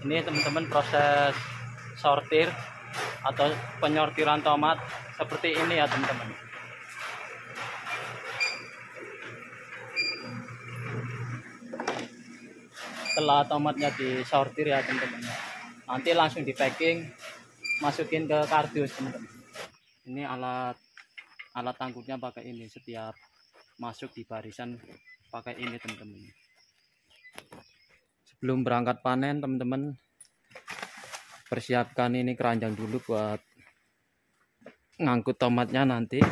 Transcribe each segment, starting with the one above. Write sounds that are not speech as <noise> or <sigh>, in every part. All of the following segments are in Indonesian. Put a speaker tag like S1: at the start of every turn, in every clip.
S1: ini teman-teman proses sortir atau penyortiran tomat seperti ini ya teman-teman. Setelah tomatnya disortir ya teman-teman. Nanti langsung di packing masukin ke kardus teman-teman. Ini alat alat tangkutnya pakai ini setiap masuk di barisan pakai ini teman-teman sebelum berangkat panen teman-teman persiapkan ini keranjang dulu buat ngangkut tomatnya nanti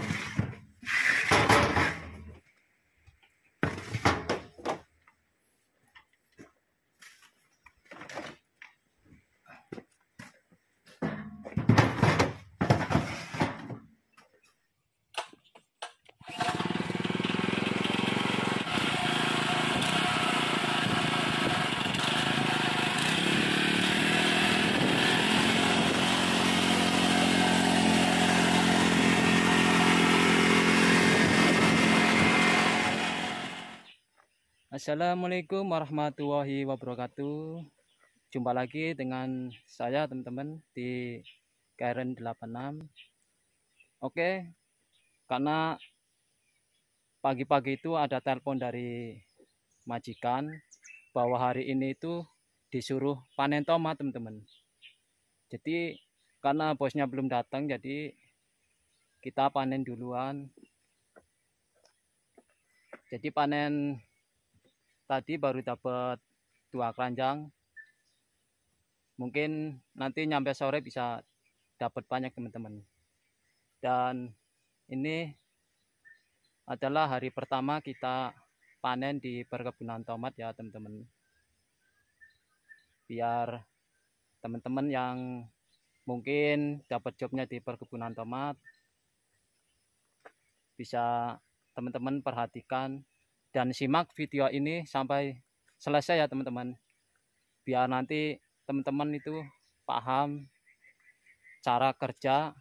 S1: Assalamualaikum warahmatullahi wabarakatuh. Jumpa lagi dengan saya teman-teman di Karen 86 Oke Karena pagi-pagi itu ada telepon dari majikan Bahwa hari ini itu disuruh panen tomat teman-teman. Jadi karena bosnya belum datang jadi kita panen duluan. Jadi panen tadi baru dapat dua keranjang. Mungkin nanti nyampe sore bisa dapat banyak teman-teman. Dan ini adalah hari pertama kita panen di perkebunan tomat ya teman-teman. Biar teman-teman yang mungkin dapat jobnya di perkebunan tomat bisa teman-teman perhatikan dan simak video ini sampai selesai ya teman-teman. Biar nanti teman-teman itu paham cara kerja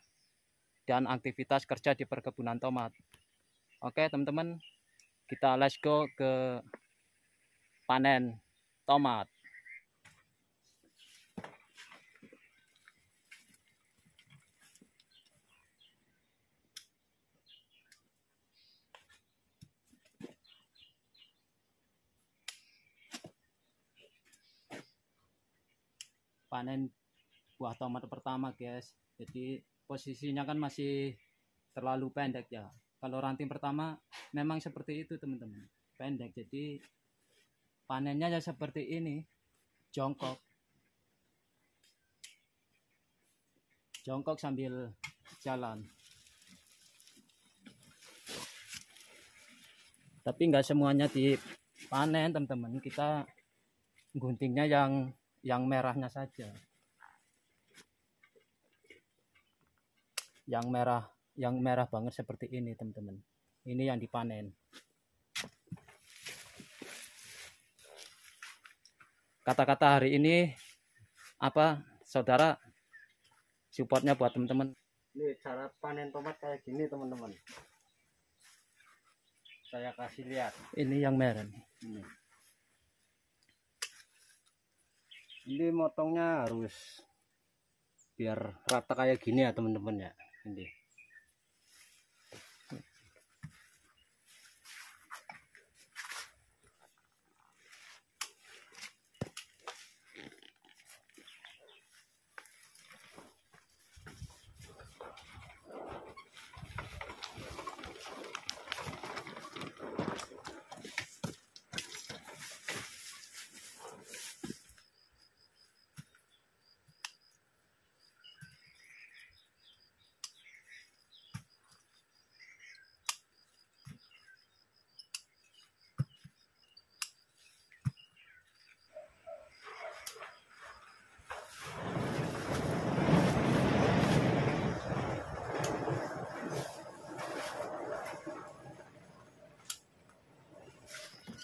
S1: dan aktivitas kerja di perkebunan tomat. Oke teman-teman. Kita let's go ke panen tomat panen buah tomat pertama guys. Jadi posisinya kan masih terlalu pendek ya. Kalau ranting pertama <laughs> memang seperti itu teman-teman. Pendek. Jadi panennya ya seperti ini. Jongkok. Jongkok sambil jalan. Tapi enggak semuanya dipanen teman-teman. Kita guntingnya yang yang merahnya saja. Yang merah yang merah banget seperti ini teman-teman. Ini yang dipanen. Kata-kata hari ini apa saudara? Supportnya buat teman-teman.
S2: Ini cara panen tomat kayak gini teman-teman. Saya kasih lihat.
S1: Ini yang merah. Ini
S2: ini motongnya harus biar rata kayak gini ya teman-teman ya ini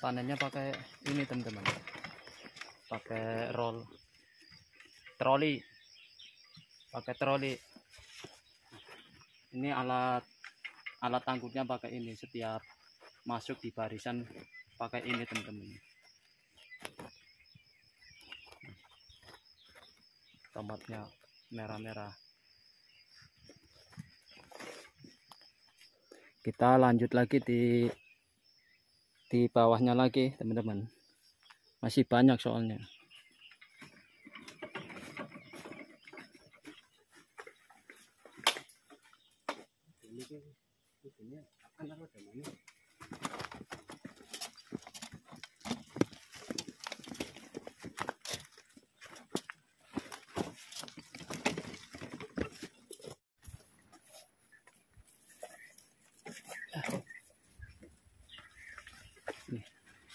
S1: panennya pakai ini teman-teman. Pakai roll. Troli. Pakai troli. Ini alat alat tangkutnya pakai ini. Setiap masuk di barisan pakai ini teman-teman. Tomatnya merah-merah. Kita lanjut lagi di di bawahnya lagi teman-teman. Masih banyak soalnya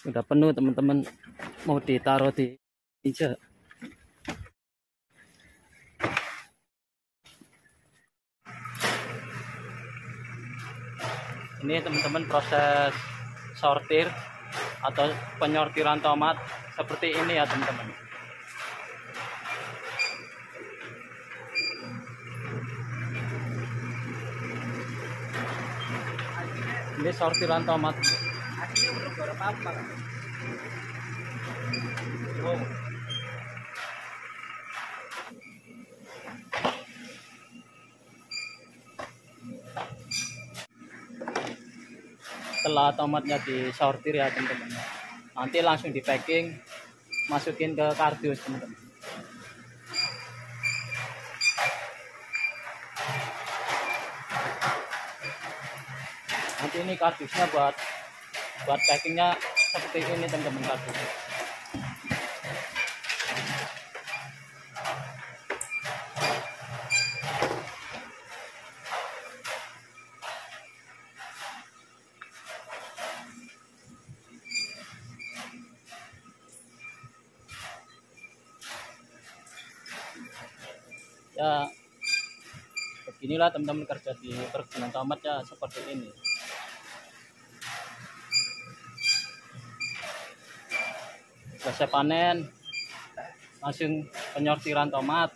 S1: udah penuh teman-teman. Mau ditaruh di meja. Ini teman-teman proses sortir atau penyortiran tomat seperti ini ya teman-teman. Ini sortiran tomat setelah tomatnya disortir ya teman-teman. Nanti langsung di packing masukin ke kardus teman-teman. Nanti ini kardusnya buat buat packingnya seperti ini teman-teman. Kardusnya ya beginilah teman-teman kerja di perkebunan tomat ya seperti ini selesai panen langsung penyortiran tomat